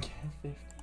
Fifty.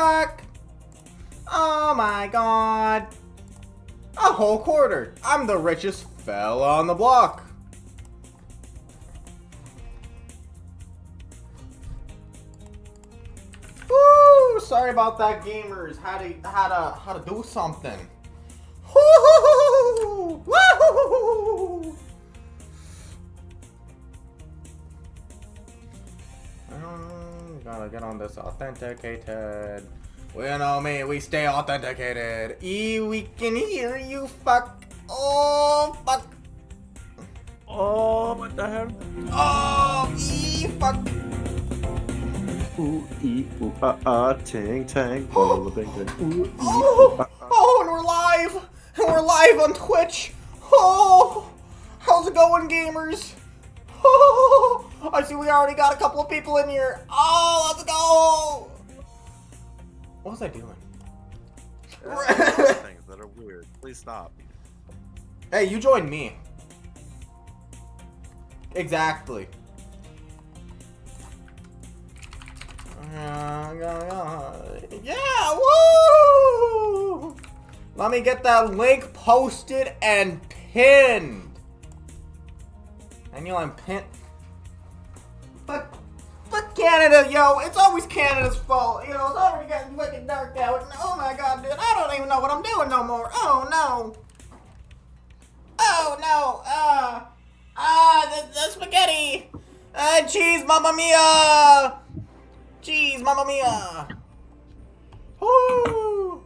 fuck? Oh my god. A whole quarter. I'm the richest fella on the block. Woo! Sorry about that, gamers. How to how to how to do something. Authenticated. We know me, we stay authenticated. E, we can hear you, fuck. Oh, fuck. Oh, what the hell? Oh, E, fuck. Ooh, ee, ooh, ah, ah, ting, tang. Oh, the bing, bing. Ooh, ee, ooh, Oh, ah, oh, and we're live. And we're live on Twitch. Oh, how's it going, gamers? I see we already got a couple of people in here. Oh, let's go. What was I doing? things that are weird. Please stop. Hey, you joined me. Exactly. Yeah, woo! Let me get that link posted and pinned. I knew I'm pinned. Canada, yo! It's always Canada's fault. You know, it's already getting wicked dark out. Oh my god, dude, I don't even know what I'm doing no more. Oh no. Oh no! Ah! Ah! The, the spaghetti! Uh, cheese, mamma mia! Cheese, mamma mia! Woo!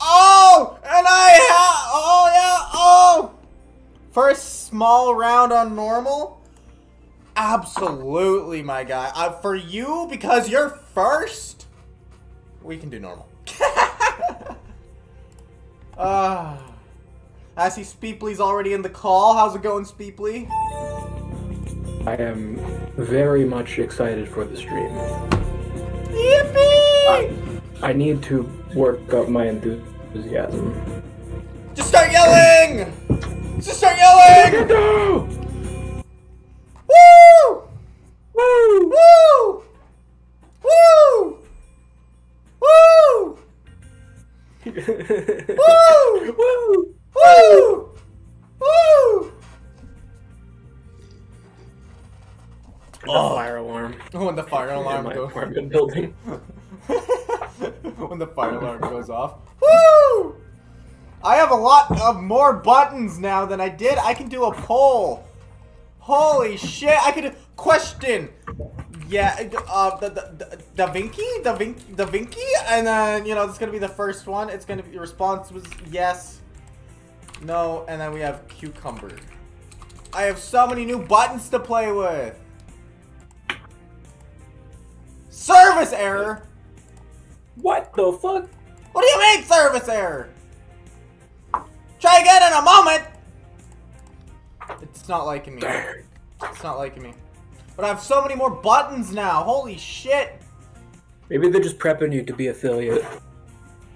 Oh! And I ha- Oh yeah! Oh! First small round on normal? Absolutely, my guy. Uh, for you, because you're first, we can do normal. Ah. I see Speeply's already in the call. How's it going, Speeply? I am very much excited for the stream. Yippee! I need to work up my enthusiasm. Just start yelling! Just start yelling! Woo! Woo! Woo! Woo! Woo! Woo! Woo! Woo! Woo! The fire alarm. When the fire alarm my goes apartment building. when the fire alarm goes off. Woo! I have a lot of more buttons now than I did. I can do a poll. Holy shit! I could question. Yeah, uh, the, the, the Da Vinci, Da Vinci, Da Vinci, and then you know it's gonna be the first one. It's gonna be the response was yes, no, and then we have cucumber. I have so many new buttons to play with. Service error. What the fuck? What do you mean service error? Try again in a moment. It's not liking me. It's not liking me. But I have so many more buttons now. Holy shit. Maybe they're just prepping you to be affiliate.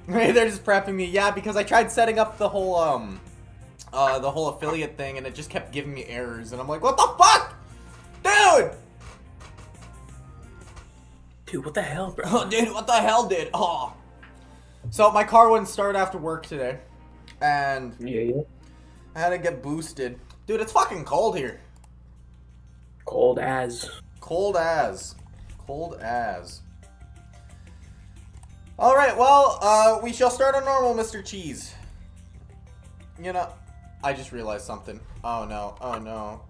Maybe they're just prepping me. Yeah, because I tried setting up the whole um uh the whole affiliate thing and it just kept giving me errors and I'm like, "What the fuck?" Dude! Dude, what the hell, bro? Oh, dude, what the hell, did? Oh. So my car wouldn't start after work today. And Yeah, yeah. I had to get boosted. Dude, it's fucking cold here. Cold as. Cold as. Cold as. Alright, well, uh, we shall start on normal, Mr. Cheese. You know, I just realized something. Oh no, oh no.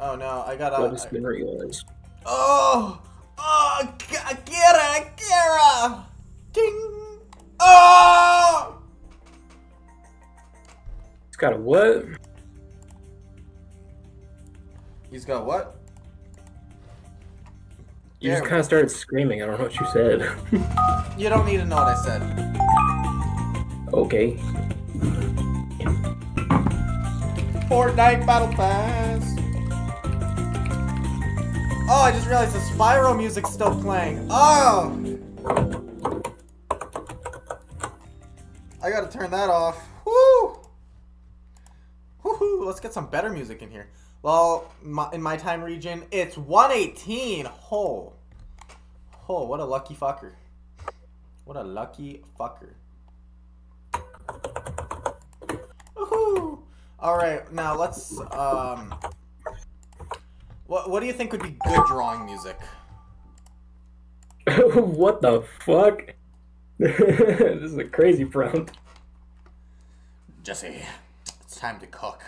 Oh no, I gotta. What has I- been realized? oh! Oh! G- Kira! Kira! Ding! Oh! It's got a what? He's got what? You Yeah. just kind of started screaming. I don't know what you said. You don't need to know what I said. okay. Fortnite Battle Pass. Oh, I just realized the Spyro music's still playing. Oh! I gotta turn that off. Woo! Woohoo! Let's get some better music in here. Well, my, in my time region, it's 118. Oh. Oh, what a lucky fucker. What a lucky fucker. Woohoo! All right, now let's um. What what do you think would be good drawing music? what the fuck? this is a crazy prompt. Jesse, it's time to cook.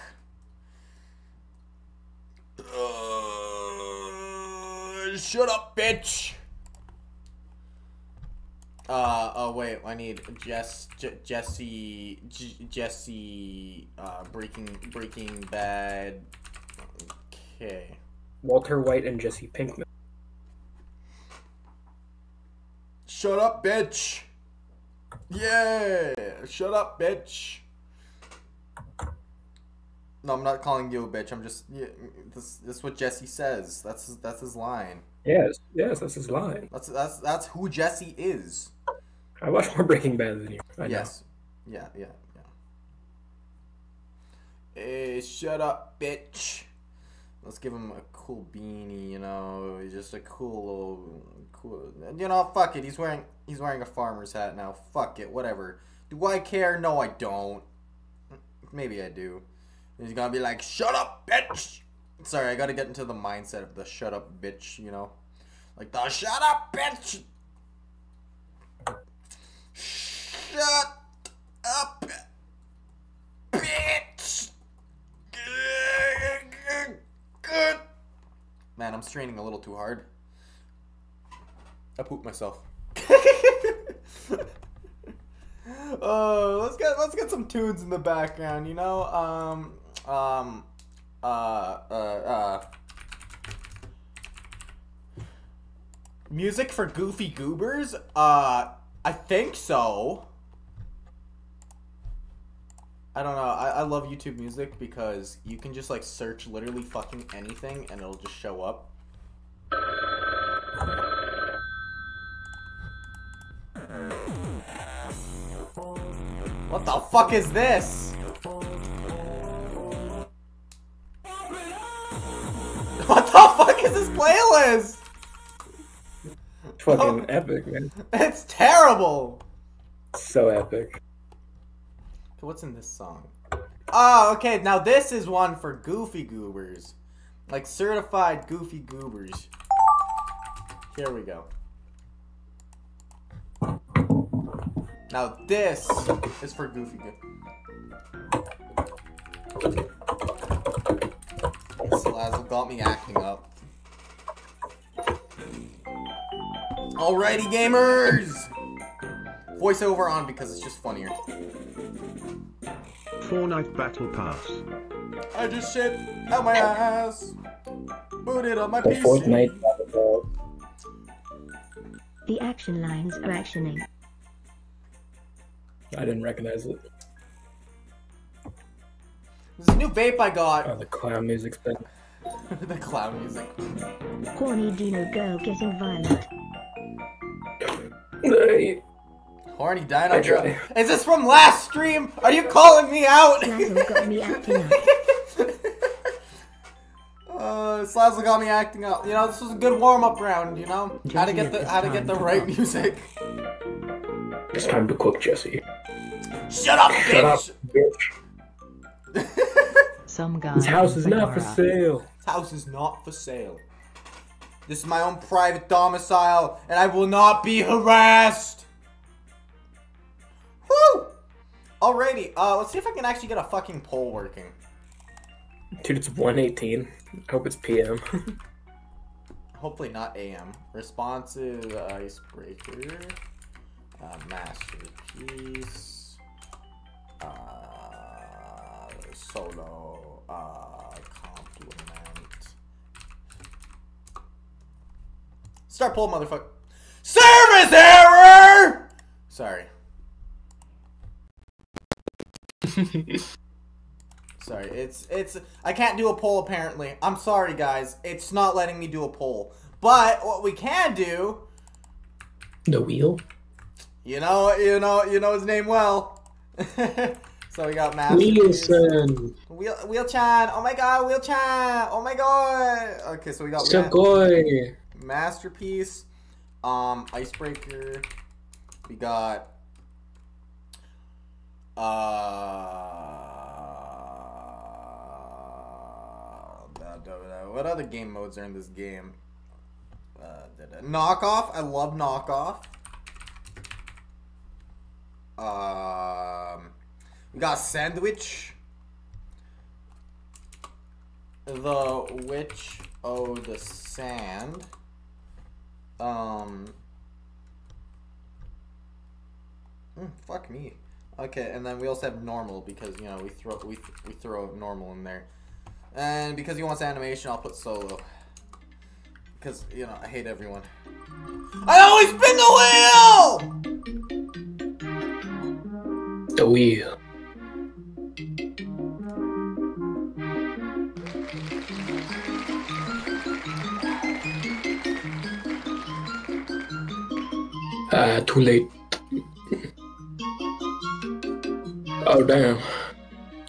Uh, shut up, bitch. Uh oh wait, I need Jess J- Jesse J- Jesse uh Breaking Breaking Bad. Okay. Walter White and Jesse Pinkman. Shut up, bitch. Yeah, shut up, bitch. No, I'm not calling you a bitch. I'm just yeah, this. This is what Jesse says. That's his, that's his line. Yes, yes, that's his line. That's that's that's who Jesse is. I watch more Breaking Bad than you. I know. Yes. Yeah, yeah, yeah. Hey, shut up, bitch. Let's give him a cool beanie, you know, He's just a cool little cool you know, fuck it. He's wearing he's wearing a farmer's hat now. Fuck it, whatever. Do I care? No, I don't. Maybe I do. He's gonna be like, "Shut up, bitch." Sorry, I gotta get into the mindset of the "shut up, bitch." You know, like the "shut up, bitch." Shut up, bitch. Man, I'm straining a little too hard. I pooped myself. uh, let's get let's get some tunes in the background. You know, um, um, uh, uh, uh. Music for Goofy Goobers? Uh, I think so. I don't know. I, I love YouTube music because you can just like search literally fucking anything and it'll just show up. What the fuck is this? This playlist? Fucking oh. epic, man. It's terrible. So epic. What's in this song? Oh, okay. Now this is one for goofy goobers. Like certified goofy goobers. Here we go. Now this is for goofy goobers. Slazzle got me acting up. Alrighty, gamers! Voiceover on because it's just funnier. Fortnite Battle Pass. I just shit out my ass. Booted on my The PC. Fortnite. The action lines are actioning. I didn't recognize it. This is a new vape I got. Oh, the clown music's been. the clown music. Horny Dino girl getting violent. Hey, Horny Dino I Is this from last stream? Are you calling me out? Slazzle got me acting up. Uh, Slazzle got me acting up. You know, this was a good warm-up round. You know, how to get the how to get the right music. It's time to cook, Jesse. Shut up, bitch. Shut up, bitch. bitch. Some guy. This house is not for sale. This house is not for sale. This is my own private domicile, and I will not be harassed. Woo! Alrighty, uh, let's see if I can actually get a fucking poll working. Dude, it's 118. I hope it's PM. Hopefully not AM. Responsive icebreaker. Uh, masterpiece. Uh, solo. Uh, compliment. Start poll, motherfucker. Service error! Sorry. Sorry, it's it's I can't do a poll apparently. I'm sorry guys. It's not letting me do a poll. But what we can do, the wheel? you know, you know, you know his name well. so we got Master Wheelson. Wheel Wheel-chan. Oh my god, Wheel-chan. Oh my god. Okay, so we got Sugoi. Masterpiece, um, Icebreaker, We got. Uh, what other game modes are in this game? Uh, knockoff. I love knockoff. Um, we got sandwich. The witch o the sand. Um. mm, fuck me. Okay, and then we also have normal because you know we throw we we throw normal in there, and because he wants animation, I'll put solo. Because you know I hate everyone. I always spin the wheel. The wheel. Ah, too late. Oh damn.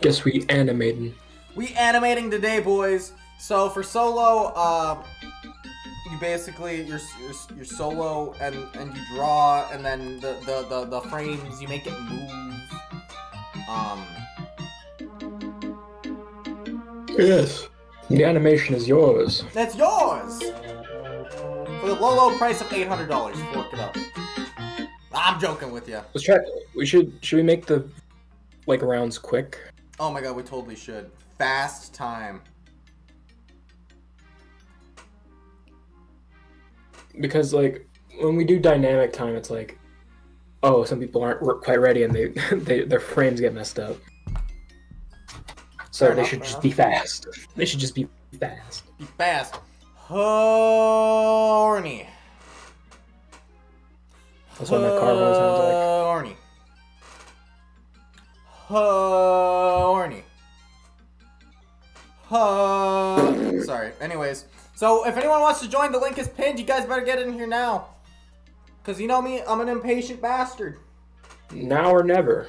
Guess we animating. We animating today, boys. So for solo, uh, you basically you're, you're, you're solo and and you draw, and then the, the the the frames you make it move. Um, Yes. The animation is yours. that's yours for the low low price of eight hundred dollars. Fork it up. I'm joking with you. Let's try. We should. Should we make the like rounds quick? Oh my god, we totally should. Fast time. Because like when we do dynamic time, it's like, oh, some people aren't quite ready and they, they their frames get messed up. So Fair they enough, should just enough. be fast. They should just be fast. Be fast. Horny. That's what my car horn sounds like. Uh, Horny. Horny. Uh, Ho- uh, Sorry. Anyways, so if anyone wants to join, the link is pinned. You guys better get in here now. Cause you know me, I'm an impatient bastard. Now or never.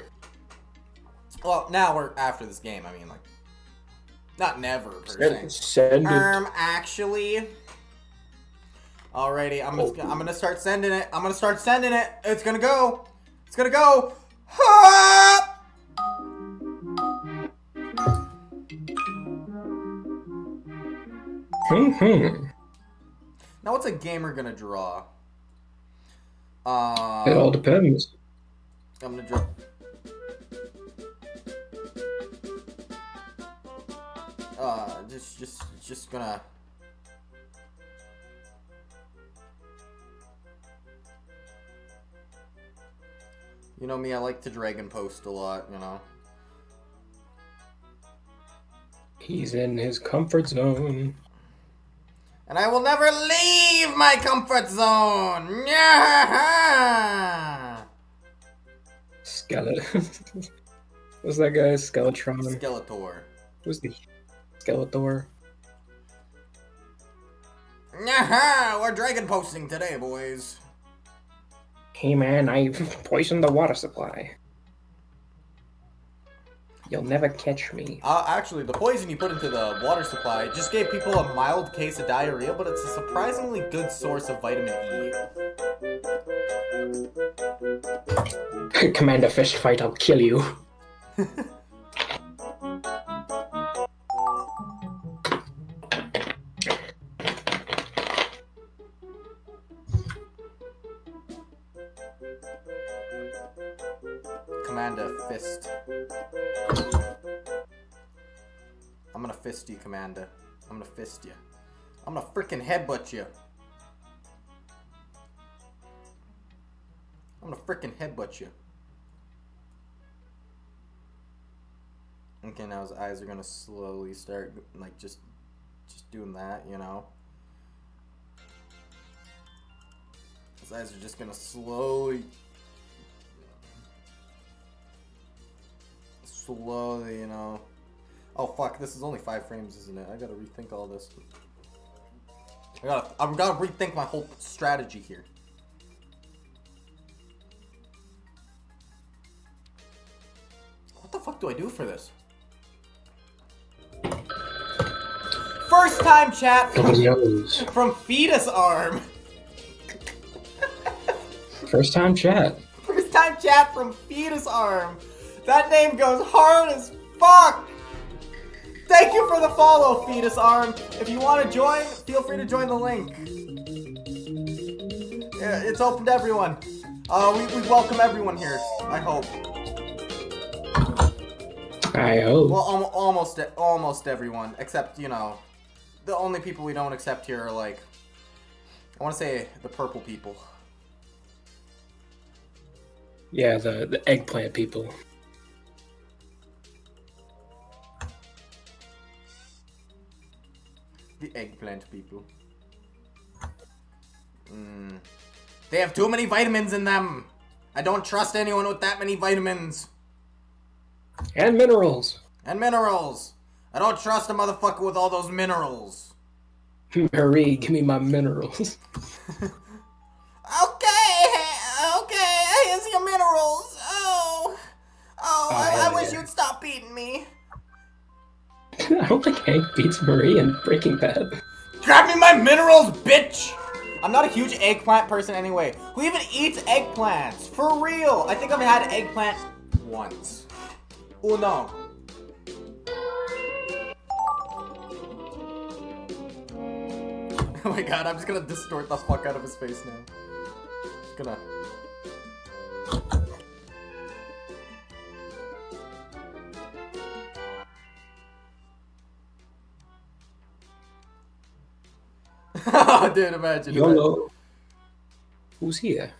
Well, now we're after this game. I mean, like, not never per se. Send, send it. Um, actually. Alrighty, I'm just, I'm gonna start sending it. I'm gonna start sending it. It's gonna go. It's gonna go. Hmm. Now, what's a gamer gonna draw? It all Uh, depends. I'm gonna draw. Uh, just, just, just gonna. You know me, I like to dragon post a lot, you know. He's in his comfort zone. And I will never leave my comfort zone! Yeah! Skeleton. What's that guy? Skeletron. Skeletor. Who's the Skeletor? Yeah! We're dragon posting today, boys. Hey man, I poisoned the water supply. You'll never catch me. Uh, actually, the poison you put into the water supply just gave people a mild case of diarrhea, but it's a surprisingly good source of vitamin E. Commander Fist Fight, I'll kill you. fist you, Commander. I'm gonna fist you. I'm gonna freaking headbutt you. I'm gonna freaking headbutt you. Okay, now his eyes are gonna slowly start, like, just, just doing that, you know? His eyes are just gonna slowly slowly, you know. Oh fuck, this is only five frames, isn't it? I gotta rethink all this. I gotta, I've gotta rethink my whole strategy here. What the fuck do I do for this? First time chat from, from fetus arm. First time chat. First time chat from Fetus Arm. That name goes hard as fuck. Thank you for the follow, Fetus Arm. If you want to join, feel free to join the link. Yeah, It's open to everyone. Uh, we, we welcome everyone here. I hope. I hope. Well, al- almost almost everyone, except you know, the only people we don't accept here are like, I want to say the purple people. yeah, the the eggplant people. The eggplant people. Mm. They have too many vitamins in them. I don't trust anyone with that many vitamins And minerals. and minerals. I don't trust a motherfucker with all those minerals. Marie, give me my minerals. Okay, okay, here's your minerals. Oh, oh, I, I wish yeah. you'd stop beating me. I don't think Hank beats Marie in Breaking Bad. Grab me my minerals, bitch! I'm not a huge eggplant person anyway. Who even eats eggplants? For real! I think I've had eggplant once. Oh no. Oh my god, I'm just gonna distort the fuck out of his face now. Just gonna. oh, dude, imagine. YOLO. Who's here?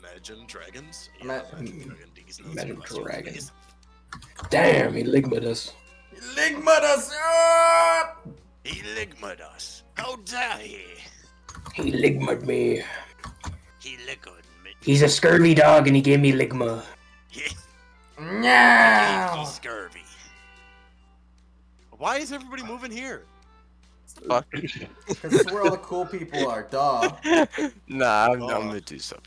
Imagine dragons. Ima- imagine dragon these Imagine across dragon. Damn, he ligmaed us. Ligma us up! He ligmaed us. How dare he? He ligmaed me. He liquored me. He's a scurvy dog and he gave me ligma. He gave Meow! me scurvy. Why is everybody moving here? Fuck. Because it's where all the cool people are, duh. nah, I'm. I'm gonna do something.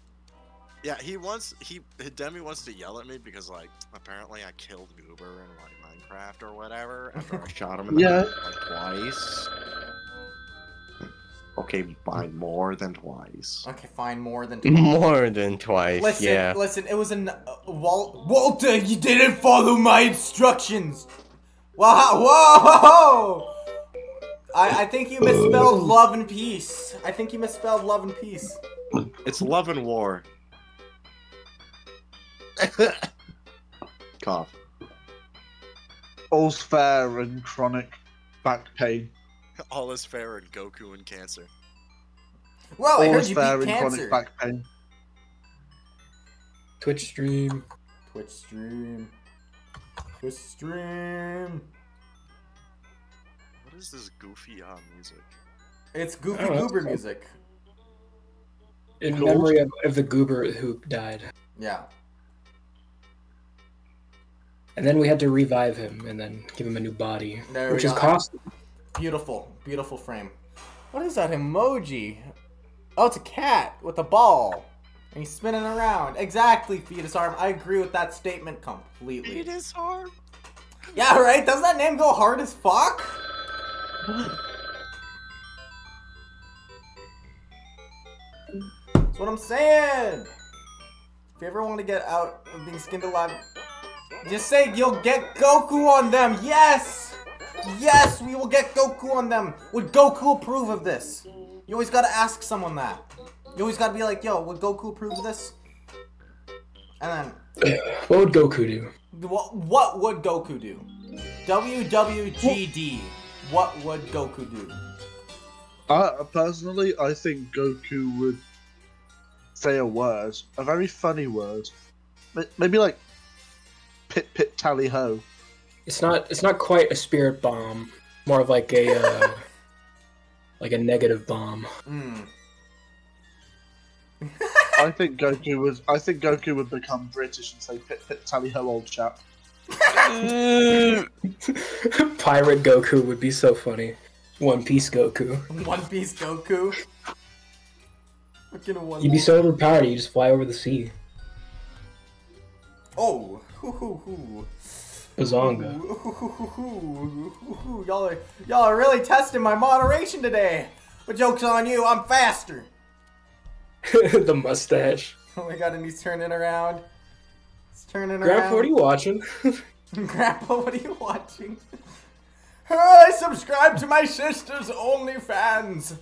Yeah, he wants he Demi wants to yell at me because like apparently I killed Goober in like Minecraft or whatever after I shot him in the Yeah. head, like twice. Okay, fine, more than twice. Okay, fine, more than twice. More than twice, Listen, yeah. listen, it was an uh, Wal- Walter, you didn't follow my instructions. Wow, whoa! I, I think you misspelled love and peace. I think you misspelled love and peace. It's love and war. Cough. All's fair and chronic back pain. All is fair in Goku and Cancer. Well, I heard All's you fair beat and cancer. chronic back pain. Twitch stream. Twitch stream. Twitch stream. What is this goofy ah music? It's Goofy Oh, Goober cool. music. In Cool. memory of, of the goober who died. Yeah. And then we had to revive him and then give him a new body. There which is costly. Beautiful, beautiful frame. What is that emoji? Oh, it's a cat with a ball. And he's spinning around. Exactly, fetus arm. I agree with that statement completely. It is hard. Yeah, right? Doesn't that name go hard as fuck? That's what I'm saying. If you ever want to get out of being skinned alive, just say you'll get Goku on them. Yes! Yes, we will get Goku on them. Would Goku approve of this? You always gotta ask someone that. You always gotta be like, yo, would Goku approve of this? And then, What would Goku do? what, what would Goku do? WWGD. What would Goku do? I personally, I think Goku would say a word, a very funny word, maybe like pit pit tally ho. It's not. It's not quite a spirit bomb. More of like a, uh, like a negative bomb. Mm. I think Goku would. I think Goku would become British and say pit pit tally ho, old chap. Pirate Goku would be so funny. One Piece Goku. One Piece Goku. One. You'd be so overpowered. You just fly over the sea. Oh. Hoo hoo hoo. Bazonga. Y'all are y'all are really testing my moderation today. But jokes on you, I'm faster. the mustache. Oh my god, and he's turning around. He's turning around. Grandpa, what are you watching? Grandpa, what are you watching? I subscribe to my sister's OnlyFans.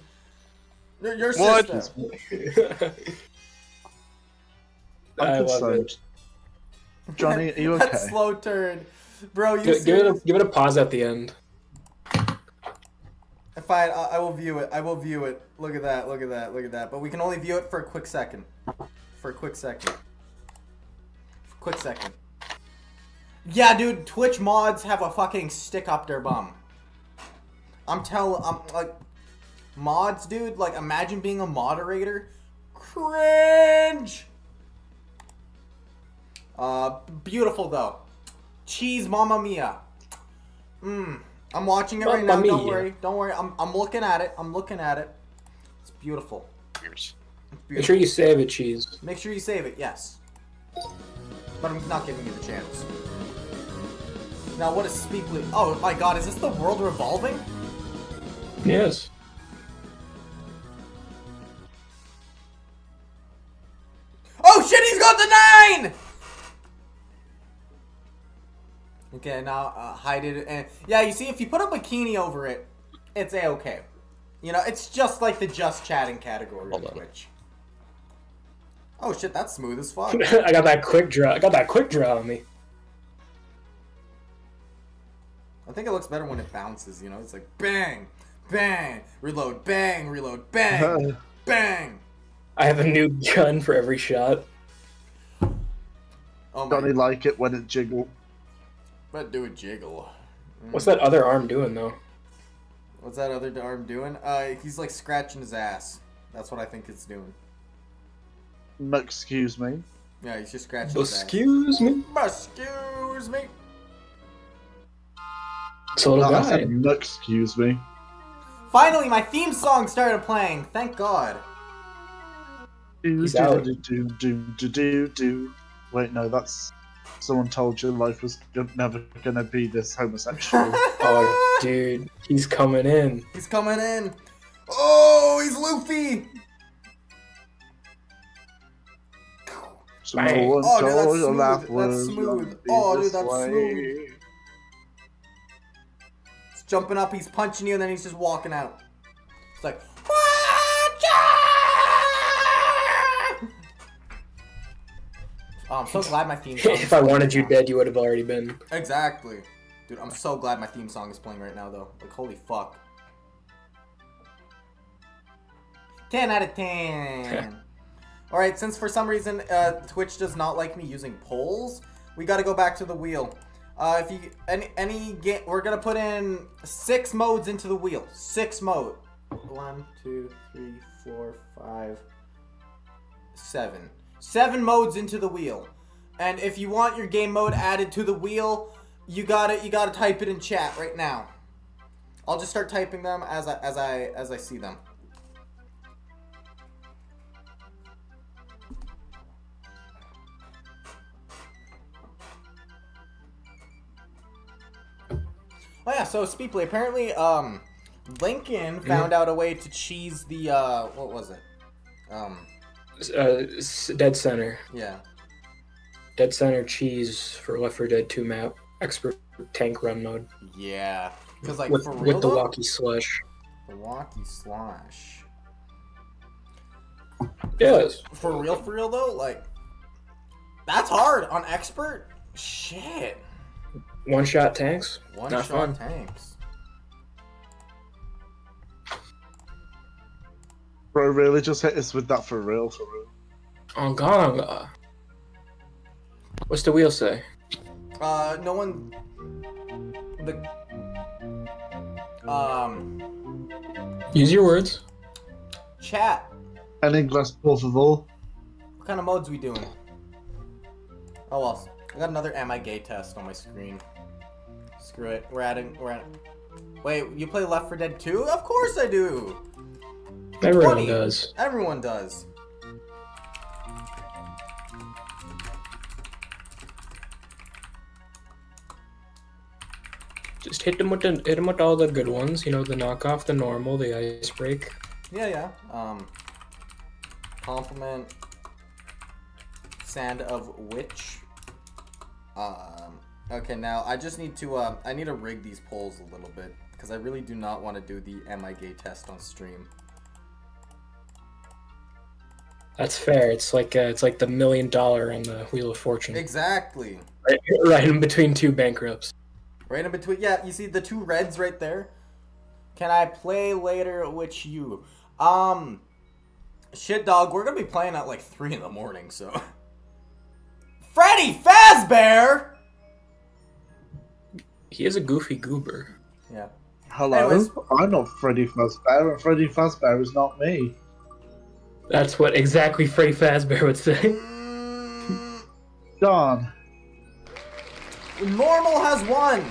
Your, your What? sister. I'm I love it. Johnny, are you That slow turn. Bro, you Give, give it a give it a pause at the end. Fine, I, I will view it. I will view it. Look at that. Look at that. Look at that. But we can only view it for a quick second. For a quick second. Quick second. Yeah, dude. Twitch mods have a fucking stick up their bum. I'm tell. I'm like mods, dude. Like, imagine being a moderator. Cringe. Uh, beautiful though. Cheese, Mamma Mia. Mmm. I'm watching it right now. Mamma Don't mia. worry. Don't worry. I'm, I'm looking at it. I'm looking at it. It's beautiful. Years. It's Make sure you save it, cheese. Make sure you save it. Yes. But I'm not giving you the chance. Now, what is Speakly? Oh my God! Is this the world revolving? Yes. Oh shit! He's got the nine. Okay, now uh, hide it. And yeah, you see, if you put a bikini over it, it's a okay. You know, it's just like the just chatting category Hold on. Twitch. Oh shit, that's smooth as fuck. I got that quick draw. I got that quick draw on me. I think it looks better when it bounces. You know, it's like bang, bang, reload, bang, reload, bang, bang. I have a new gun for every shot. Oh my! Johnny like it when it jiggle. But do a jiggle. What's that other arm doing though? What's that other arm doing? Uh, he's like scratching his ass. That's what I think it's doing. Excuse me. Yeah, he's just scratching. Excuse me. Excuse me. It's a I guy. said excuse me. Finally, my theme song started playing. Thank God. Do, He's do, out. do, do, do, do, do, do. Wait, no, that's someone told you life was never gonna be this homosexual. Oh, dude, he's coming in. He's coming in. Oh, he's Luffy. So Bang. no one Oh, dude, that's smooth. life That's smooth. Oh, dude, that's way. smooth. He's jumping up. He's punching you, and then he's just walking out. It's like. Oh, I'm so glad my theme song. if I wanted right you now. dead, you would have already been. Exactly. Dude, I'm so glad my theme song is playing right now, though. Like, holy fuck. 10 out of 10. Alright, since for some reason uh, Twitch does not like me using polls, we gotta go back to the wheel. Uh, if you any any game, we're gonna put in six modes into the wheel. Six mode. One, two, three, four, five, seven. Seven modes into the wheel. And if you want your game mode added to the wheel, you gotta you gotta type it in chat right now. I'll just start typing them as I as I as I see them. Oh yeah, so Speakly, apparently um Lincoln found out a way to cheese the uh what was it? Um Uh, Dead Center. yeah. Dead Center cheese for Left 4 Dead 2 map. Expert tank run mode. Yeah. Cuz like with for real with the walkie slush. the walkie slash. Yes. For real for real though, like that's hard on expert. Shit. One shot tanks. One Not shot fun. tanks. Bro, really just hit us with that for real, for real. Oh god. god. What's the wheel say? Uh no one the um Use your words. chat. En inglés, por favor. What kind of modes we doing? Oh well, I got another am I gay test on my screen. Screw it. We're adding. We're at. Wait, you play Left 4 Dead 2? Of course I do. Everyone 20. does. Everyone does. Just hit them with the, hit them with all the good ones. You know, the knockoff, the normal, the ice break. Yeah, yeah. Um, compliment. Sandwich. Um, okay, now I just need to, uh, I need to rig these polls a little bit. Because I really do not want to do the Am I Gay test on stream. That's fair. It's like uh, it's like the million dollar on the Wheel of Fortune, Exactly. right, right in between two bankrupts. Right in between. Yeah, you see the two reds right there? Can I play later with you? Um, shit, dog, we're gonna be playing at like 3 in the morning, so. Freddy Fazbear! He is a goofy goober. Yeah. Hello, Anyways. I'm not Freddy Fazbear, and Freddy Fazbear is not me. That's what exactly Freddy Fazbear would say. Don. Normal has won!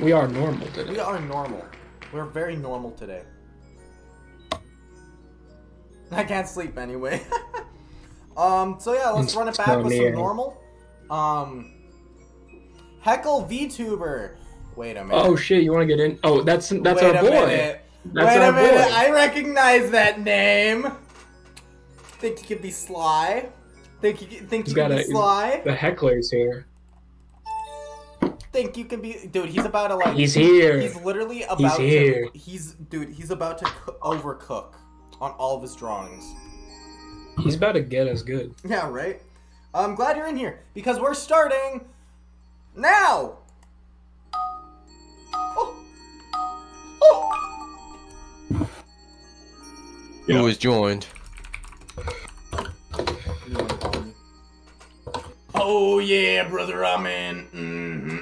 We are normal today. We are normal. We're very normal today. I can't sleep anyway. um, so yeah, let's run it back so with near. some normal. Um, Heckle VTuber. Wait a minute. Oh shit! You want to get in? Oh, that's that's Wait our boy. minute. That's Wait our a minute. boy. I recognize that name. Think you could be sly? Think you think He's you got can be sly? The heckler's here. Think you can be, dude? He's about to like. He's here. He's literally about here. to. He's dude. He's about to overcook on all of his drawings. He's about to get us good. Yeah, right. I'm glad you're in here because we're starting now. Oh. Oh. Who was joined? Oh yeah, brother, I'm in. hmm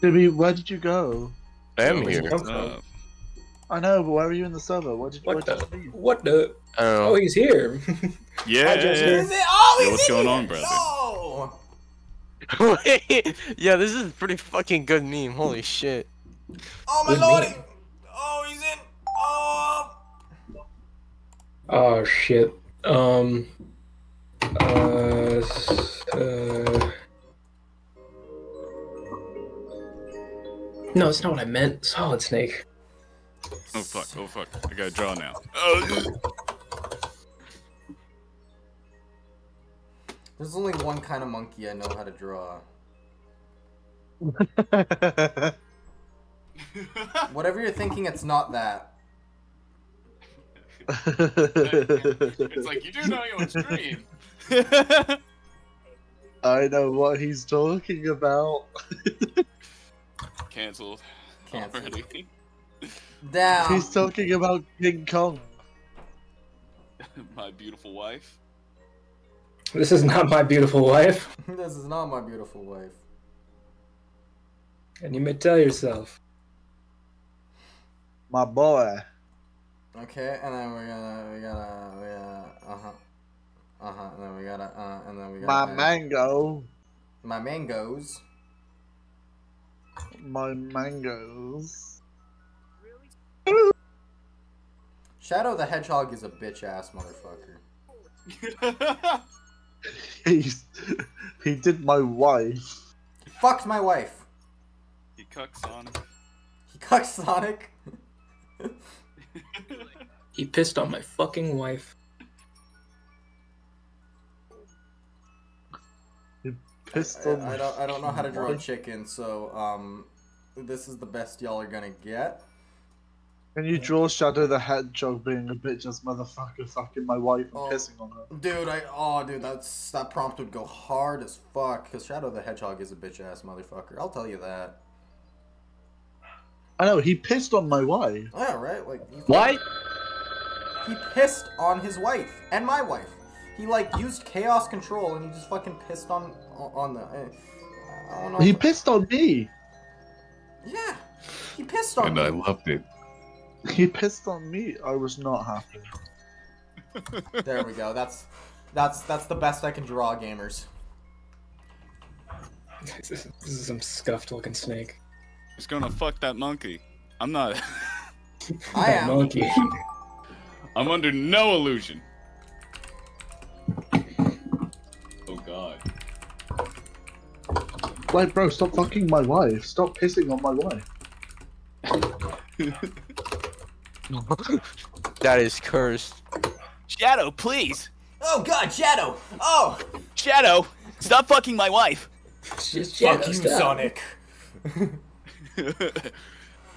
Jimmy, where did you go? I am here. come from? Uh, I know, but where were you in the server? Where did, where What did the? you leave? What the? I Oh, he's here. yeah. Jesse. Is it? Oh, Yo, he's what's going here. on, brother? No. Wait, yeah, this is a pretty fucking good meme. Holy shit. Oh my Good lordy. meme. Oh, he's in. Oh. Oh shit. Um. Uh. uh. No, it's not what I meant. Solid Snake. Oh fuck! Oh fuck! I gotta draw now. Oh, There's only one kind of monkey I know how to draw. Whatever you're thinking, it's not that. it's like you do know you on stream. I know what he's talking about. Cancelled. Cancelled. Already. Down. He's talking about King Kong. My beautiful wife. This is not my beautiful wife, this is not my beautiful wife. and you may tell yourself. My boy. Okay, and then we're gonna, we gotta, we gotta, uh huh, uh huh, and then we gotta, uh, and then we gotta. My mango. My mangoes. My mangoes. Shadow the Hedgehog is a bitch ass motherfucker. He's, he did my wife. He fucked my wife. he cucks on. He cucked Sonic. He pissed on my fucking wife. He pissed I, on I don't, I don't know how to draw a chicken, so um, this is the best y'all are gonna get. Can you draw Shadow the Hedgehog being a bitch ass motherfucker fucking my wife and Oh. pissing on her? Dude, I oh dude, that's that prompt would go hard as fuck because Shadow the Hedgehog is a bitch ass motherfucker. I'll tell you that. I know, he pissed on my wife. Yeah, right. Like why? He pissed on his wife and my wife. He like used chaos control and he just fucking pissed on on the. I I don't know. He pissed on me. yeah, he pissed on And me. I loved it. He pissed on me. I was not happy. There we go. That's that's that's the best I can draw, gamers. This is, this is some scuffed looking snake. He's gonna fuck that monkey. I'm not. I That am. monkey. I'm under no illusion. Oh god. Like, bro, stop fucking my wife. Stop pissing on my wife. That is cursed. Shadow, please. Oh God, Shadow! Oh, Shadow, stop fucking my wife. Just fuck you, stop. Sonic.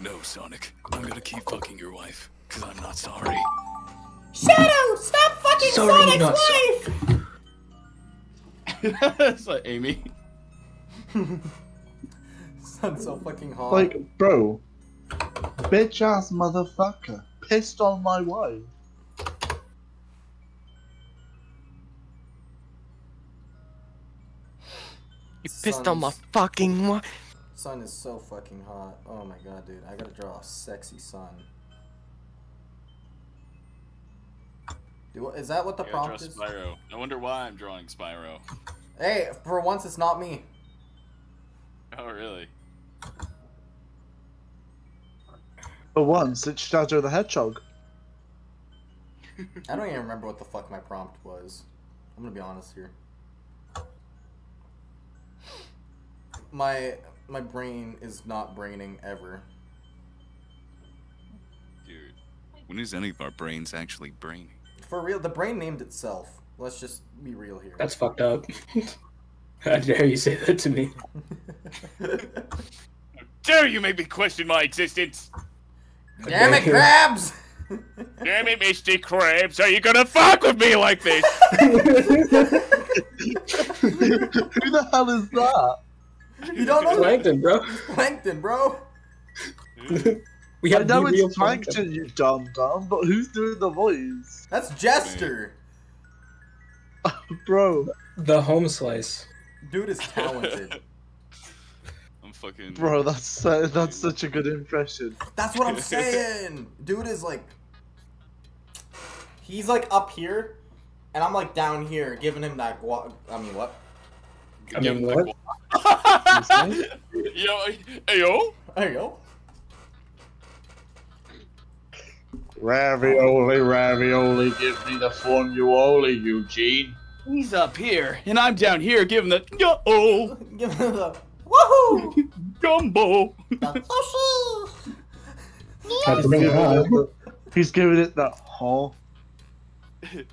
no, Sonic. I'm gonna keep fucking your wife, because I'm not sorry. Shadow, stop fucking Sorry, not Sonic's wife. it's like Amy. Sounds so fucking hot. Like, bro, bitch ass motherfucker, pissed on my wife. You pissed on my fucking wife. Sun is so fucking hot. Oh my god, dude. I gotta draw a sexy sun. Do, is that what the I prompt is? Spyro. I wonder why I'm drawing Spyro. Hey, for once it's not me. Oh, really? For once, it's Shadow the Hedgehog. I don't even remember what the fuck my prompt was. I'm gonna be honest here. My my brain is not braining ever. Dude. When is any of our brains actually braining? For real, the brain named itself. Let's just be real here. That's fucked up. How dare you say that to me? How dare you make me question my existence? Damn it, Krabs! Damn it, Mr. Krabs, are you gonna fuck with me like this? Who the hell is that? You don't know Plankton, bro. Plankton, bro. We I have know the real Plankton, you dumb dumb, but who's doing the voice? That's Jester. Bro, The home slice. Dude is talented. I'm fucking. bro, that's so, that's such a good impression. That's what I'm saying. Dude is like, he's like up here, and I'm like down here, giving him that. Gua- I mean, what? I mean, what? Yo, hey, yo. There you go. Ravioli, ravioli, give me the formuoli, Eugene. He's up here, and I'm down here giving the yo oh Give him the woohoo. gumbo. The sushi. Have to make it hot. He's giving it the huh?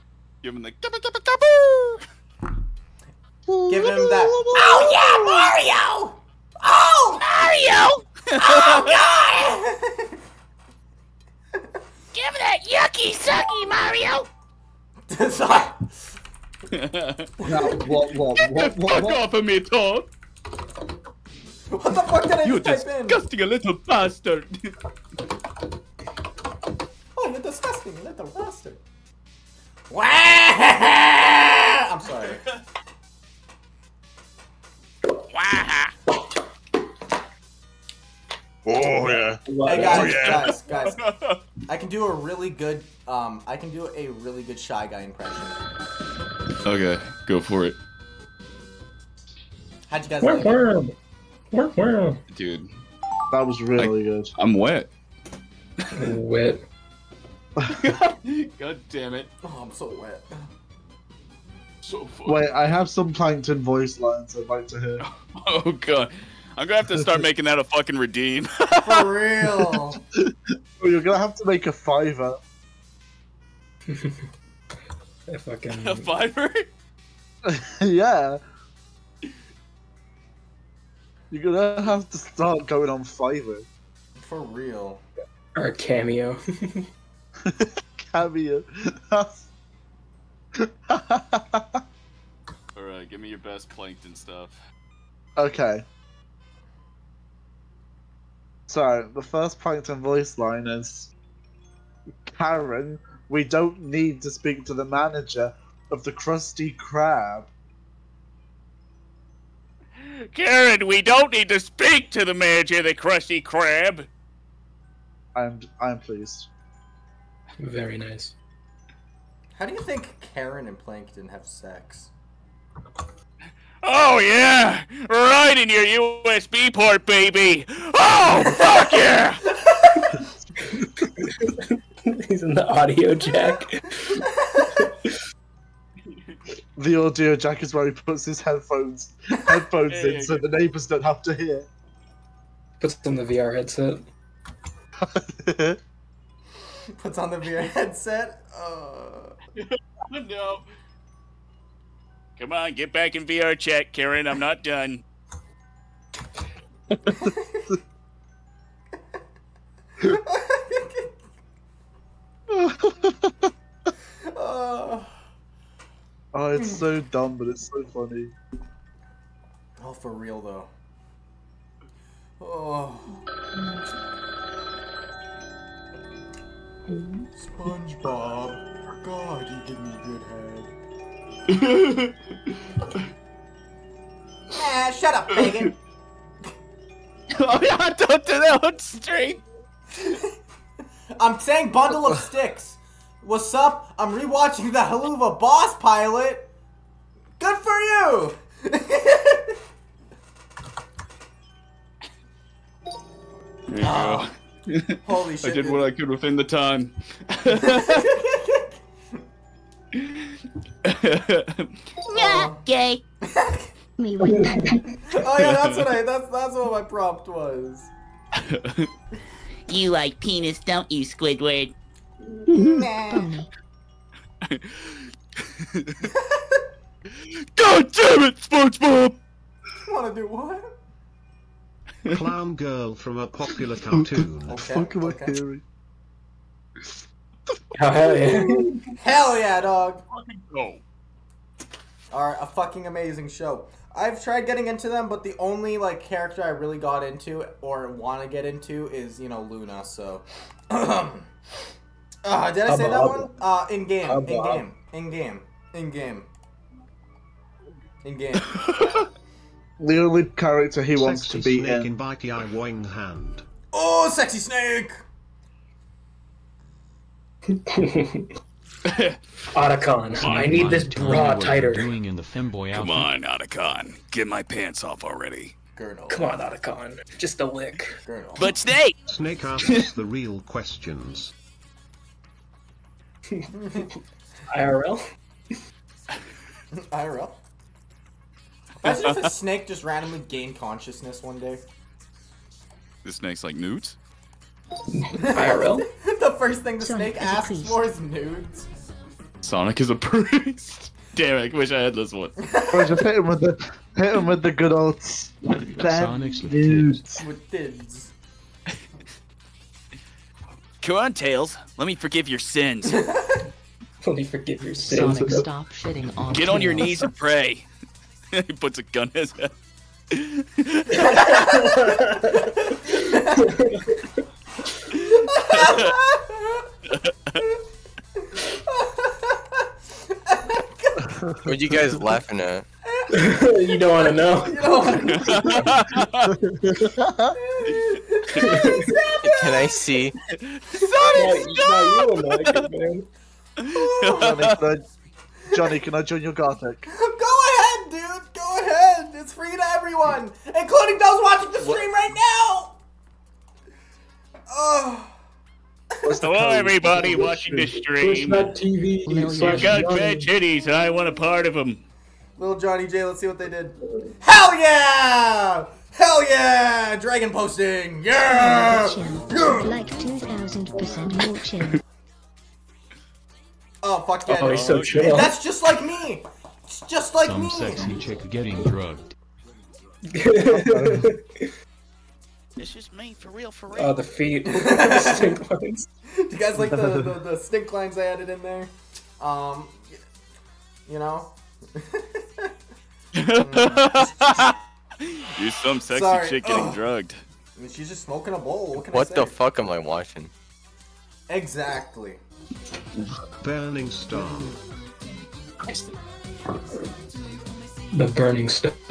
Give him the. gabba, gabba, gabba. Give him that. Oh yeah, Mario. Oh Mario. Oh god. Give that yucky sucky, Mario! what, what, Get the fuck off of me, Todd! what the fuck did I You just type in? disgusting little bastard! Oh, you're disgusting, a little bastard. Wah! I'm sorry. Oh yeah. Hey guys, yeah. guys, guys. I can do a really good um I can do a really good shy guy impression. okay, go for it. How'd you guys Wah, like it? Dude, That was really good. I'm wet. Wet. God damn it. Oh, I'm so wet. So fuck. Wait, I have some plankton voice lines I'd like to hear. Oh god. I'm gonna have to start making that a fucking redeem. For real. Oh, you're gonna have to make a fiver. I fucking. a fiver? yeah. You're gonna have to start going on Fiverr. For real. Or a cameo. Cameo. Alright, give me your best plankton stuff. okay. So, the first plankton voice line is Karen, we don't need to speak to the manager of the Krusty Krab. Karen, we don't need to speak to the manager of the Krusty Krab. I'm I'm pleased. Very nice. How do you think Karen and Plankton have sex? Oh yeah! Right in your USB port, baby! Oh fuck yeah! He's in the audio jack. The audio jack is where he puts his headphones headphones Yeah, yeah, in so the neighbors don't have to hear. Puts on the VR headset. Puts on the VR headset. Uh, no. Come on, get back in VR chat, Karen. I'm not done. Uh, Oh, it's so dumb, but it's so funny. oh, for real though. Oh. SpongeBob. God, you give me a good head. Ah, shut up, Megan. oh yeah, don't do that on stream. I'm saying bundle of sticks. What's up? I'm rewatching the Helluva boss pilot. Good for you. There you go. Ah. Holy shit. I did dude. what I could within the time. Yeah, uh-huh. gay. Me with oh yeah, that's what I. That's that's what my prompt was. You like penis, don't you, Squidward? Nah. God damn it, SpongeBob! Wanna do what? Clown girl from a popular cartoon. The Okay, fuck am okay. I hearing? Oh, hell yeah. Hell yeah, dog. Go. Are a fucking amazing show. I've tried getting into them, but the only like character I really got into or want to get into is you know Luna. So, uh, did I say that Hubba one? Uh, in game, in game, in game, in game, in game. The only character he wants to be snake in. in bitey eye wing hand. Oh, sexy snake! Otacon. I need this bra tighter. Doing in the femboy Come on, Otacon. Get my pants off already. Girdle. Come on, Otacon. Just a lick. Girdle. But Snake! Snake asks the real questions. IRL? IRL. Imagine if a snake just randomly gained consciousness one day. This snake's like nudes? IRL? the first thing the Sonic snake asks priest. for is nudes. Sonic is a priest. Damn it, I wish I had this one. Or just hit him with the hit him with the good old s- Sonic's with dude. With dids. Come on, Tails. Let me forgive your sins. Let me forgive your sins. Sonic, stop shitting on Get on your knees and pray. he puts a gun in his head. What are you guys laughing at? you don't want to know. You know what? Can I see? Not, not you, American man. Johnny, can I, Johnny, can I join your Gartic? Go ahead, dude. Go ahead. It's free to everyone, including those watching the stream right now. Oh. What's the Hello, code? everybody watching the stream. Twitch.tv Million slash You got Johnny. fat titties, and I want a part of them. Little Johnny J, let's see what they did. Hell yeah! Hell yeah! Dragon posting! Yeah! Yeah! Like 2000% more chin. Oh, fuck yeah. Oh, he's so chill. That's just like me! It's just like Some me! sexy chick getting drugged. This is me, for real, for real. oh, the feet. stink lines. Do you guys like the, the, the stink lines I added in there? Um, you know? You're some sexy Sorry. chick getting Ugh. drugged. I mean, she's just smoking a bowl. What can I What say? the fuck am I watching? Exactly. Burning star. The burning star.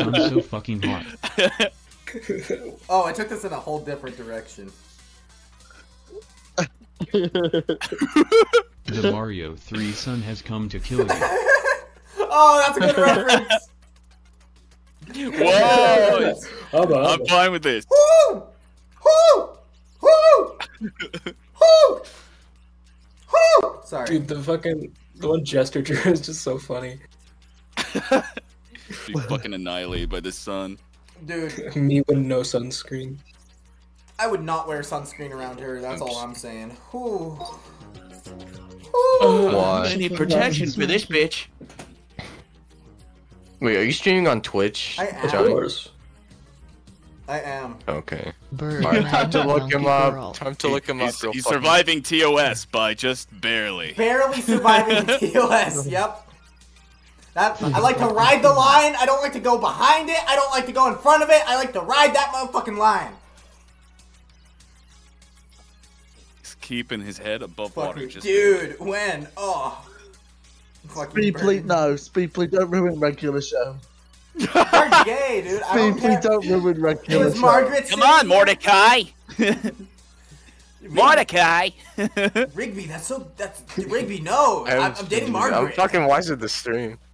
I'm so fucking hot. Oh, I took this in a whole different direction. The Mario 3 sun has come to kill you. Oh, that's a good reference! Whoa! Hubba, I'm hubba. fine with this. Woo! Woo! Woo! Woo! Woo! Sorry. Dude, the fucking the one gesture drew is just so funny. Be fucking annihilated by the sun. Dude, Me with no sunscreen. I would not wear sunscreen around here. That's all I'm saying. Whew. Why? I need protection for this bitch. Wait, are you streaming on Twitch? I am. Johnny? I am. Okay. Bird, Alright, time to look him up. girl. Time to look him up. He's, real he's fucking- surviving TOS by just barely. Barely surviving TOS. Yep. That I like to ride the line. I don't like to go behind it. I don't like to go in front of it. I like to ride that motherfucking line. He's keeping his head above water. Fucking Just dude, when? Oh. Fucking Speed, please, no. Speed, please, don't ruin regular show. You're gay, dude. I don't Speed, please, care. don't ruin It regular was show. Margaret. Come on, Mordecai. Mordecai. Rigby, that's so. That's Rigby. No, I'm, I'm dating I'm Margaret. fucking wise at the stream.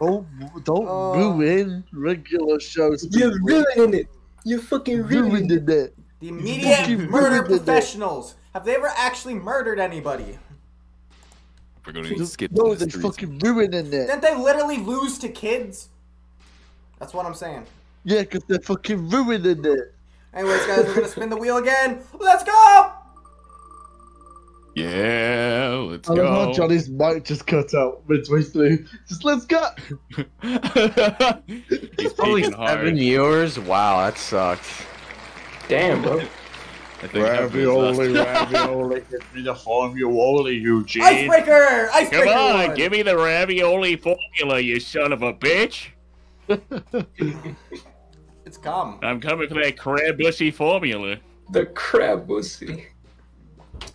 Don't, don't Oh. ruin regular shows. You're ruining it. You're fucking ruining it. ruined it. The immediate Fucking murder ruined it. professionals. Have they ever actually murdered anybody? We're going to skip No, to they're the streets. fucking ruining it. Didn't they literally lose to kids? That's what I'm saying. Yeah, because they're fucking ruining it. Anyways, guys, we're gonna spin the wheel again. Let's go! Yeah, let's I love how go. Johnny's mic just cut out midway through. Just let's go. He's Only peeking hard. seven viewers? Wow, that sucks. Damn, bro. I think that was ravioli, give me the formula, Eugene. Icebreaker! Icebreaker! Come on, one. give me the ravioli formula, you son of a bitch. It's come. I'm coming for that crab bushy formula. The crab pussy.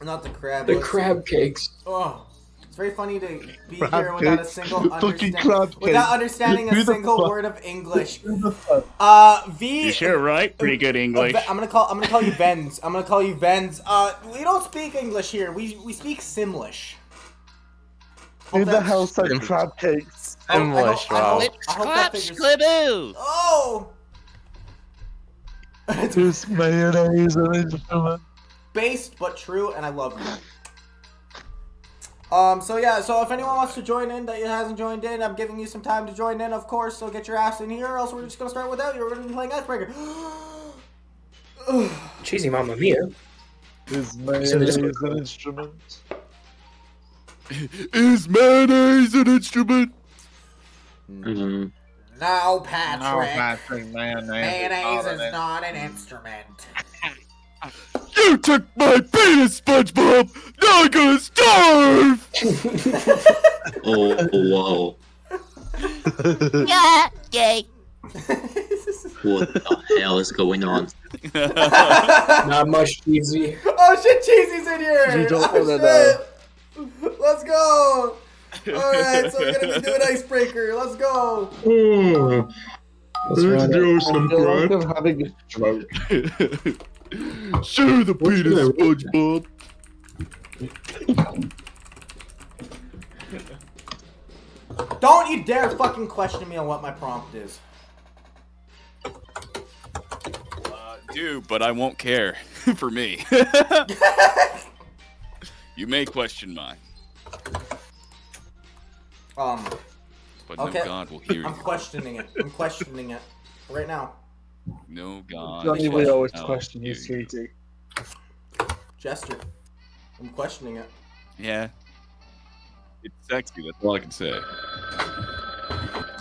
Not the crab. The let's- crab cakes. Oh, it's very funny to be Crab here without a single understand- without understanding a single word of English. Uh, V. You sure right? Pretty good Uh, English. Ve- I'm gonna call. I'm gonna call you Vens. I'm gonna call you Vens. Uh, we don't speak English here. We we speak Simlish. Who the that- hell said crab cakes? I- I English, hope- I wow. hope- I hope that figures- Oh. Just mayonnaise and instrument. based but true, and I love you. Um, so yeah, so if anyone wants to join in that hasn't joined in, I'm giving you some time to join in, of course, so get your ass in here, or else we're just gonna start without you. We're gonna be playing Icebreaker. Cheesy Mamma Mia. Is mayonnaise an instrument? Is mayonnaise an instrument? No, Patrick. No, Patrick, mayonnaise. Mayonnaise is not an instrument. You took my penis, SpongeBob! Now I'm gonna starve! Oh, wow. Yeah, gay. What the hell is going on? Not much cheesy. oh shit, Cheesy's in here! You don't oh, wanna know. Let's go! Alright, so we're gonna be doing Icebreaker. Let's go! Hmm. Let's run it. I feel I'm having a stroke. Sure, the penis, SpongeBob. Don't you dare fucking question me on what my prompt is. Uh, do, but I won't care. For me. you may question mine, Um, but Okay. no God will hear you. I'm questioning it. I'm questioning it. Right now. No God. Johnny, we shall always now question you, hear sweetie. Jester. I'm questioning it. Yeah. It's sexy, that's all I can say.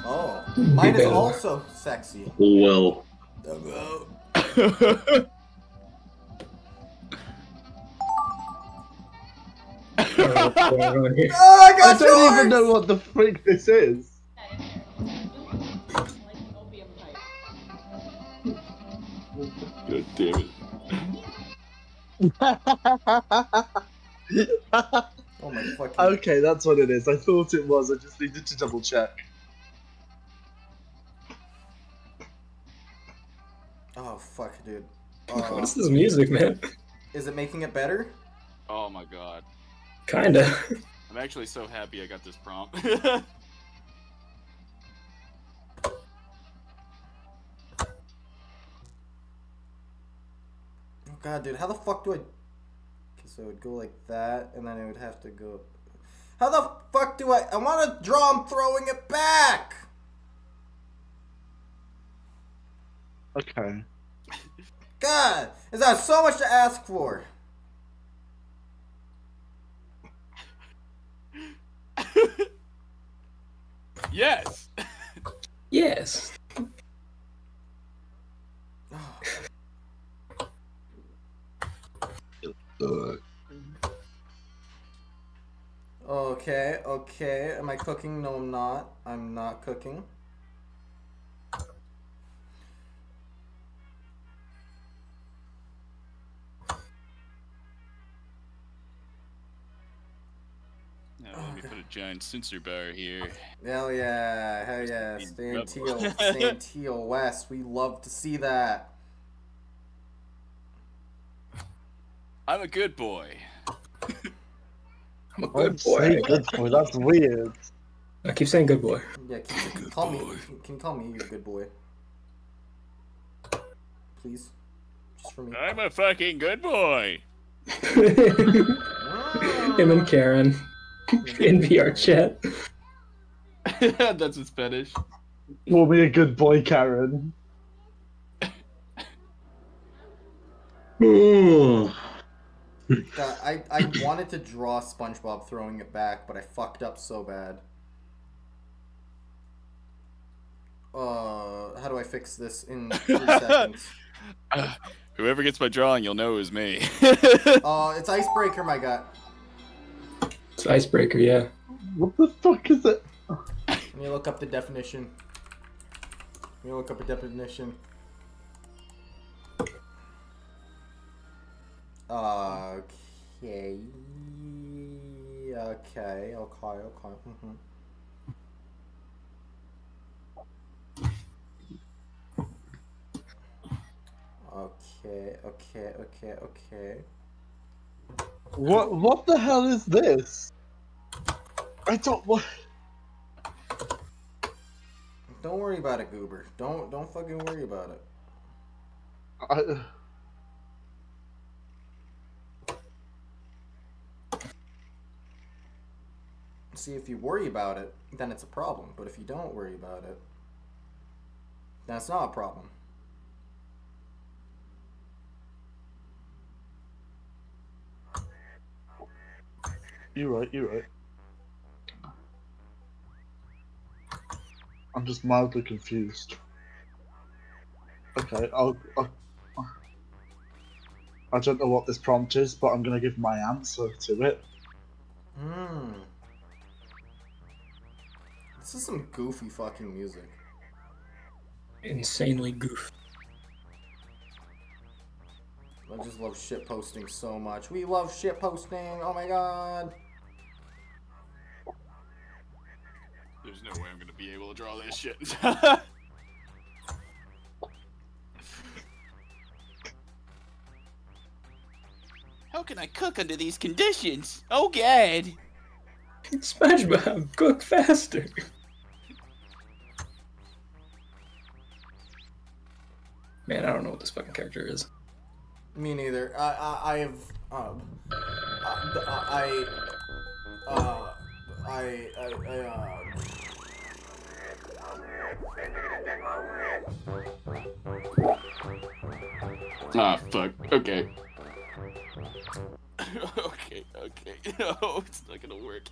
Oh. Mine is also sexy. Oh, well. Oh, I I don't even know what the freak this is. God damn it. Oh my fucking. okay, that's what it is. I thought it was. I just needed to double check. Oh fuck, dude. What Uh, is this music, man? is it making it better? Oh my God. Kinda. I'm actually so happy I got this prompt. God, dude, how the fuck do I... so it would go like that, and then it would have to go... How the fuck do I... I want to draw him throwing it back! Okay. God, is that so much to ask for? yes. yes. Okay, okay. Am I cooking? No, I'm not. I'm not cooking. Now, let me put a giant censor bar here. Hell yeah, hell yeah. Stay in teal, stay in teal west. We love to see that. I'm a good boy. I'm a good would you say boy. good boy? That's weird. I keep saying good boy. Yeah, can, can you call me. Can, can you call me your good boy? Please, just for me. I'm a fucking good boy. Him and Karen in VR chat. That's his fetish. Call me a good boy, Karen. God, I I wanted to draw SpongeBob throwing it back, but I fucked up so bad. Uh, how do I fix this in three seconds? Whoever gets my drawing, you'll know is me. Uh, it's Icebreaker, my god. It's icebreaker, yeah. What the fuck is it? Let me look up the definition. Let me look up a definition. Okay. Okay. Okay. Okay. hmm Okay. Okay. Okay. Okay. What what the hell is this? I don't what Don't worry about it, Goober. Don't don't fucking worry about it. I, See, if you worry about it, then it's a problem. But if you don't worry about it, then it's not a problem. you're right, you're right. I'm just mildly confused. Okay, I'll, I'll I don't know what this prompt is, but I'm gonna give my answer to it. Hmm. This is some goofy fucking music. Insanely goof. I just love shit posting so much. We love shit posting. Oh my god. There's no way I'm gonna be able to draw this shit. How can I cook under these conditions? Oh, God. SpongeBob, cook faster. Man, I don't know what this fucking character is. Me neither. I I I have um I I uh I I, I uh ah, fuck. Okay. okay, okay. No, it's not gonna work.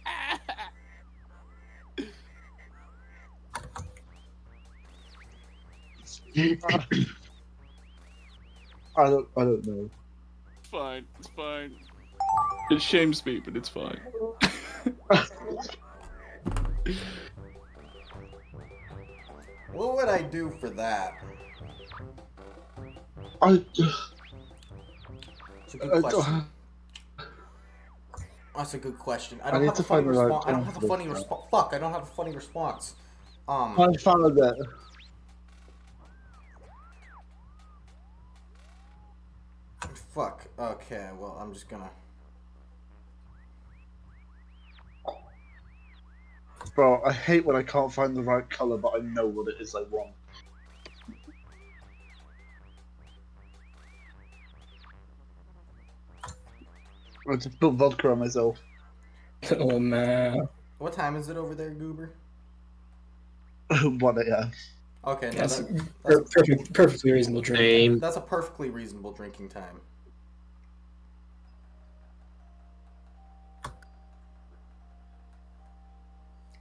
I don't I don't know. It's fine. It's fine. It shames me, but it's fine. what would I do for that? I It's a good question. That's a good question. I I don't need have a to funny find the response. I don't have a funny response. Fuck! I don't have a funny response. Um. I found it. Fuck. Okay. Well, I'm just gonna. Bro, I hate when I can't find the right color, but I know what it is I want. I just put vodka on myself. oh man. What time is it over there, Goober? 1 a.m. Okay. No, That's, that, per- that's, perfect, perfectly reasonable drink. Same. that's a perfectly reasonable drinking time.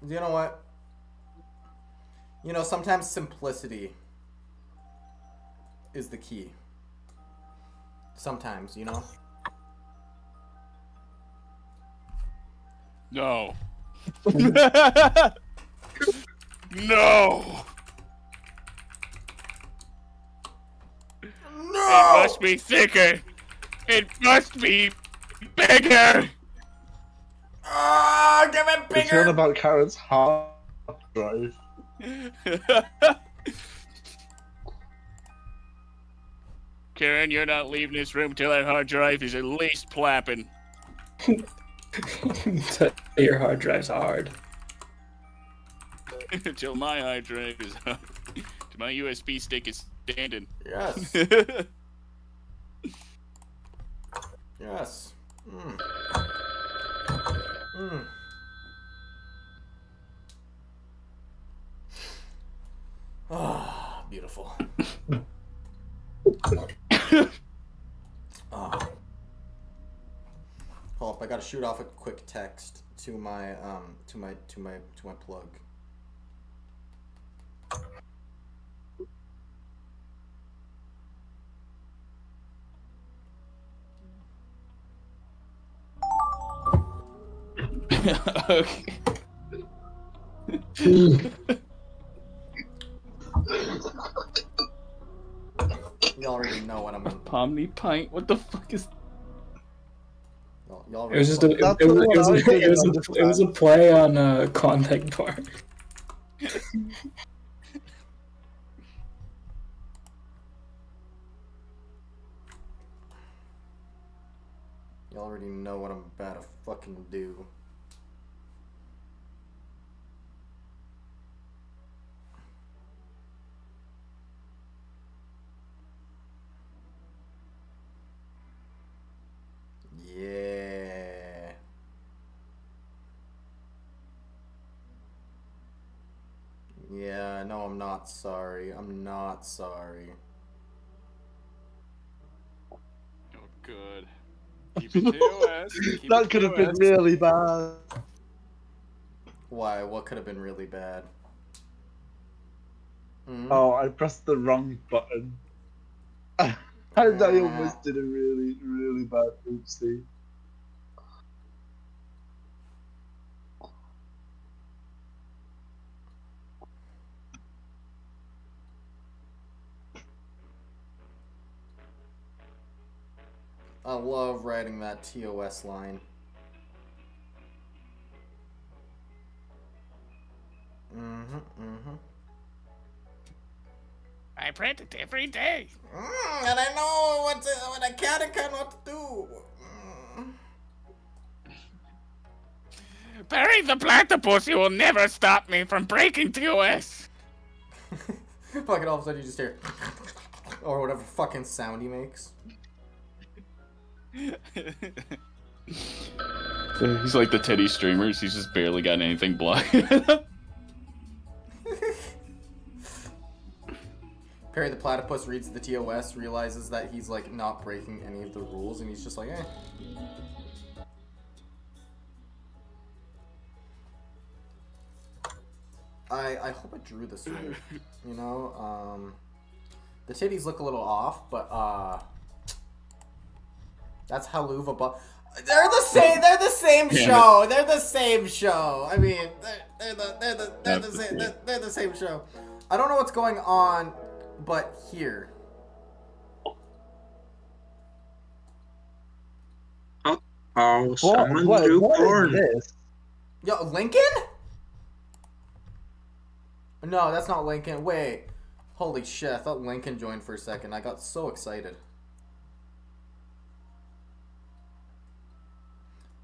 You know what? You know, sometimes simplicity is the key. Sometimes, you know? No. no. No! It must be thicker. It must be bigger. Ah, give it bigger. It's not about Karen's hard drive. Karen, you're not leaving this room till that hard drive is at least plapping. Your hard drive's hard. till my hard drive is till my USB stick is standing. Yes. Yes. Mm. Mm. Ah, beautiful. Ah. Hold up, I gotta shoot off a quick text to my um to my to my to my plug. Okay. You already know what I'm. Pomni pint. What the fuck is? Y'all, y'all It was just a, it, it was, it was, one it, was a, it was a play on uh, Contact Bar. You already know what I'm about to fucking do. Yeah. Yeah, no, I'm not sorry. I'm not sorry. Oh, good. Keep it TOS. Keep that could have been really bad. Why? What could have been really bad? Mhm. Oh, I pressed the wrong button. I, I almost did a really, really bad oopsie. I love writing that TOS line. Mm-hmm, mm-hmm. I print it every day. Mm, and I know what to, what I can and cannot do. Mm. Perry the platypus, you will never stop me from breaking TOS. Fucking all of a sudden you just hear, or whatever fucking sound he makes. He's like the Teddy streamers. He's just barely got anything blocked. Perry the platypus reads the TOS, realizes that he's like not breaking any of the rules, and he's just like, eh. I I hope I drew this right. You know, um, the titties look a little off, but uh, that's Helluva. But they're the same. They're the same show. They're the same show. I mean, they're, they're the they're the they're the same. They're, they're the same show. I don't know what's going on, but here. Oh, someone what- drew what is porn. this? Yo, Lincoln? No, that's not Lincoln. Wait. Holy shit, I thought Lincoln joined for a second. I got so excited.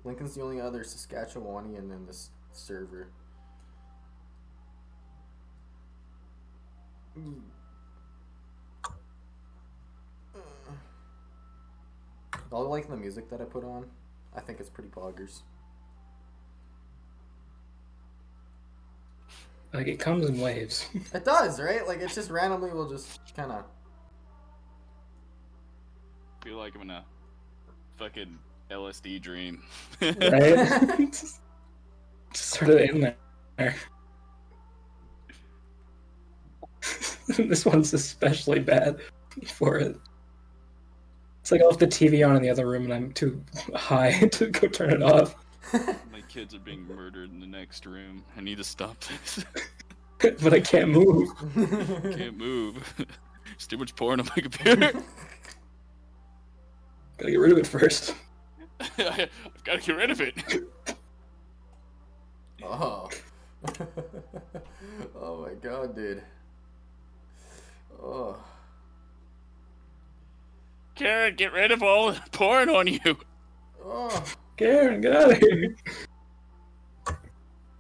Lincoln's the only other Saskatchewanian in this server. Mm. Y'all like the music that I put on? I think it's pretty poggers. Like it comes in waves. It does, right? Like it just randomly will just kind of. feel like I'm in a fucking LSD dream. Right? just sort of in there. this one's especially bad for it. It's like I'll have the TV on in the other room and I'm too high to go turn it off. My kids are being murdered in the next room. I need to stop this. but I can't move. Can't move. There's too much porn on my computer. Gotta get rid of it first. I've got to get rid of it. Oh. oh my god, dude. Oh. Karen, get rid of all the porn on you. Oh. Karen, get out of here.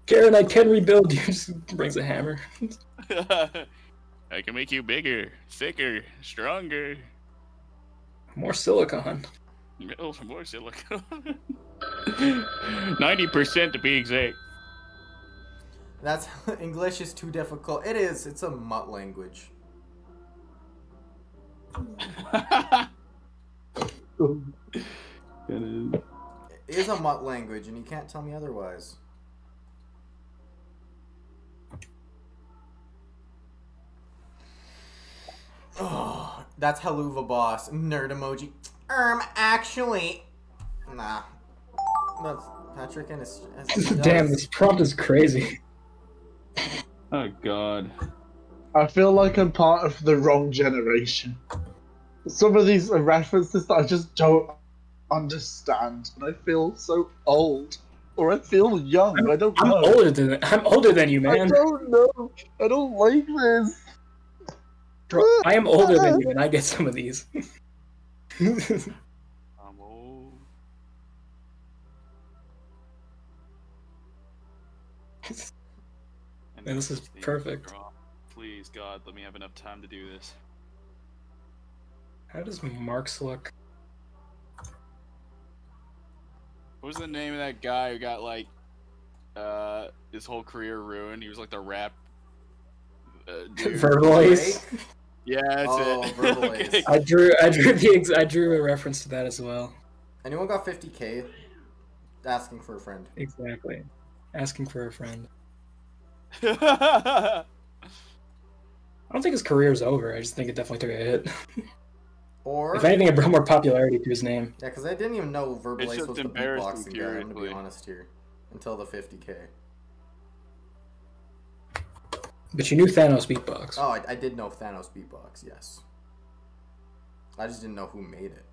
Karen, I can rebuild you. Brings a hammer. I can make you bigger, thicker, stronger. More silicon. Oh, more silicone. 90% to be exact. That's English is too difficult. It is. It's a mutt language. It is a mutt language, and you can't tell me otherwise. Oh, that's Helluva Boss. Nerd emoji. Um, actually. Nah. That's Patrick and his. his Damn, this prompt is crazy. Oh god. I feel like I'm part of the wrong generation. Some of these references that I just don't understand, and I feel so old, or I feel young. I don't I'm know. older than I'm older than you, man. I don't know. I don't like this. I am older than you, and I get some of these. I'm old. And this is perfect. Please, God, let me have enough time to do this. How does Marks look? What was the name of that guy who got like uh his whole career ruined? He was like the rap uh, dude. Verbalase. Yeah, that's Oh, it. Okay. I drew. I drew the. Ex- I drew a reference to that as well. Anyone got 50k? Asking for a friend. Exactly. Asking for a friend. I I don't think his career's over. I just think it definitely took a hit. Or if anything, it brought more popularity to his name. yeah, because I didn't even know Verbalase was the embarrassing, beatboxing guy. I'm gonna be honest here. Until the 50k. But you knew Thanos beatbox. Oh, I, I did know Thanos beatbox. Yes. I just didn't know who made it.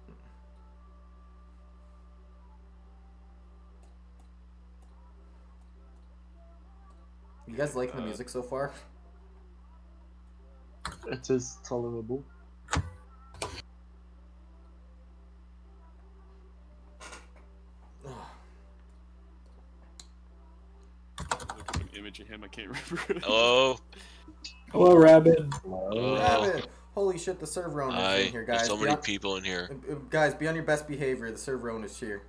You guys liking the Uh, music so far? It is tolerable. Look at an image of him. I can't remember. Hello. Hello, Rabbit. Hello. Rabbit! Holy shit, the server owner is in here, guys. There's so many on- people in here. uh, uh, Guys, be on your best behavior. The server owner is here.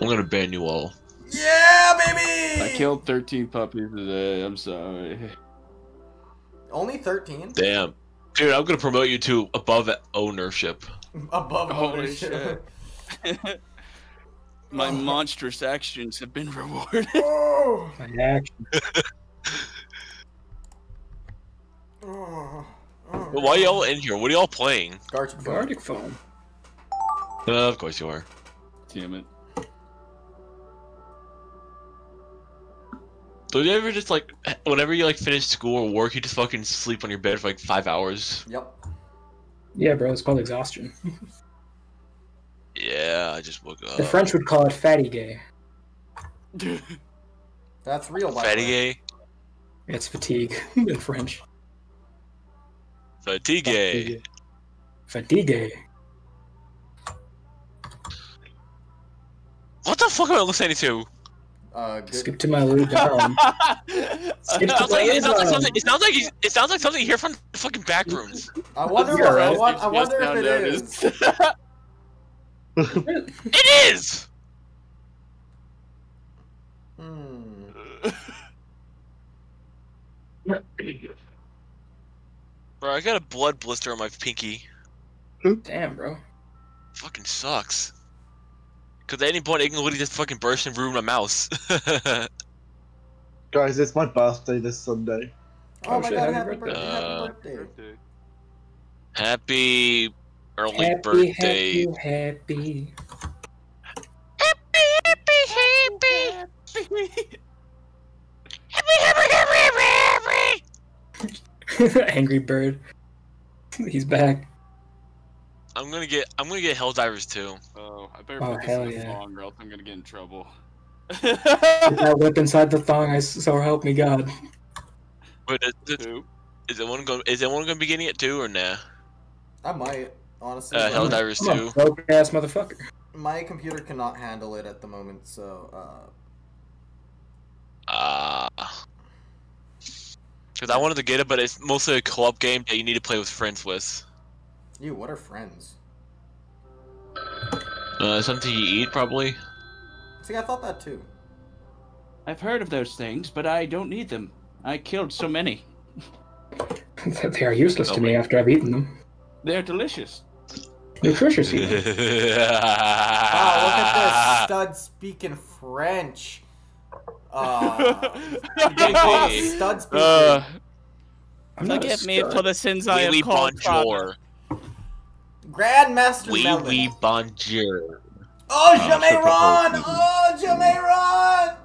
I'm gonna ban you all. Yeah, baby! I killed 13 puppies today. I'm sorry. Only 13? Damn. Dude, I'm gonna promote you to above ownership. Above Holy ownership. My monstrous actions have been rewarded. Oh, My action. oh, oh. Why y'all in here? What are y'all playing? Gartic phone. Gartic phone. Uh, of course you are. Damn it. So do you ever just like, whenever you like finish school or work, you just fucking sleep on your bed for like five hours? Yep. Yeah, bro, it's called exhaustion. Yeah, I just woke up. The French would call it fatty gay. That's real, by Fatty gay? It's fatigue in French. Fatigue. Fatigue. What the fuck am I listening to? Uh, good. Skip to my Lou down. Skip It to sounds my like, it sounds like something. It sounds like you- it sounds like something you hear from the fucking back rooms. I wonder what, I, right. want, I wonder if it is. It is. Hmm. Bro, I got a blood blister on my pinky. Damn, bro. Fucking sucks. Cause at any point it can literally just fucking burst and ruin my mouse. Guys, it's my birthday this Sunday. Oh, Oh, my shit, god, happy happy birthday. birthday, Uh, happy birthday. Happy early Happy, birthday. happy, happy. Happy, happy, happy. Angry Bird. He's back. I'm gonna get I'm gonna get Helldivers too. Oh, I better Oh, put this hell in a yeah. thong or else I'm gonna get in trouble. Put that whip inside the thong. I so help me God. But is, is, Who? is it one going is it one gonna be getting it too or nah? I might, honestly. Uh, but Helldivers I'm too. broke ass motherfucker. My computer cannot handle it at the moment, so uh, Ah. Because I wanted to get it, but it's mostly a co-op game that you need to play with friends with. you, what are friends? Uh, something you eat probably. See, I thought that too. I've heard of those things, but I don't need them. I killed so many. they are useless to me after I've eaten them. They're delicious. Nutritious even. Wow, look at this stud speaking French. Uh, they call it stud speaking. Uh, I'm not a forgive me stud. for the sins I Wee wee have called bonjour. Grandmaster Wee Melon. wee bonjour. Oh, Oh, Jamairon! such a whole Oh, Jamairon!